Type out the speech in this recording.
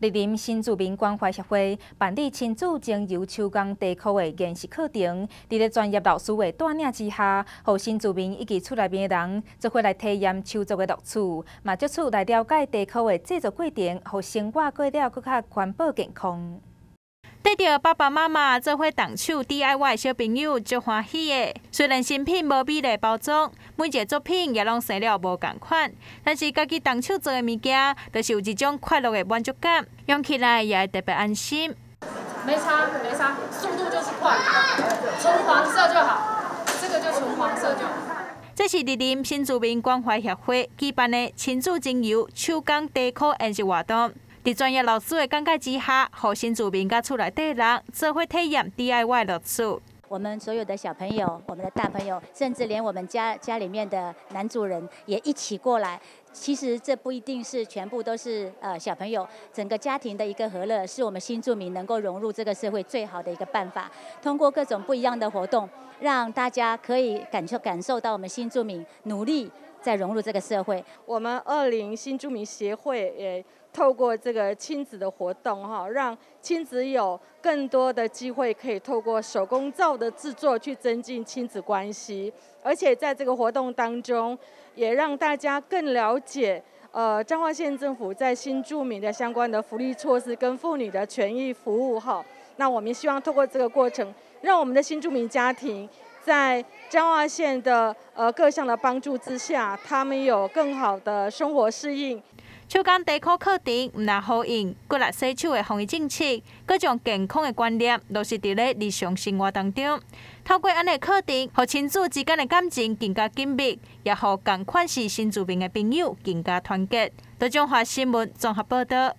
莅临新住民关怀协会办理亲子精油手工地库的研习课程，伫咧专业老师的带领之下，互新住民以及厝内面的人做伙来体验手作的乐趣，嘛接触来了解地库的制作过程，互生活过了更较环保健康。得着爸爸妈妈做伙动手 DIY 小朋友足欢喜的。虽然新品无美丽包装，每一个作品也拢生了无共款，但是家己动手做的物件，都是有一种快乐的满足感，用起来也会特别安心。没差没差，速度就是快，纯黄色就好，这个就纯黄色就好。这是莅临新住民关怀协会举办的亲子精油手工地课演习活动。在专业老师的讲解之下，和新住民甲厝内底人做伙体验 DIY 乐趣。我们所有的小朋友、我们的大朋友，甚至连我们家家里面的男主人也一起过来。其实这不一定是全部都是呃小朋友，整个家庭的一个和乐，是我们新住民能够融入这个社会最好的一个办法。通过各种不一样的活动，让大家可以感受感受到我们新住民努力在融入这个社会。我们二零新住民协会也。透过这个亲子的活动，哈，让亲子有更多的机会可以透过手工皂的制作去增进亲子关系，而且在这个活动当中，也让大家更了解，呃，彰化县政府在新住民的相关的福利措施跟妇女的权益服务，哈。那我们希望透过这个过程，让我们的新住民家庭在彰化县的呃各项的帮助之下，他们有更好的生活适应。手工地课课程毋但好用，国内洗手的防疫政策，各种健康的观念，都是伫咧日常生活当中。透过安尼课程，互亲子之间的感情更加紧密，也互共款是新住民的朋友更加团结。多种华新闻综合报道。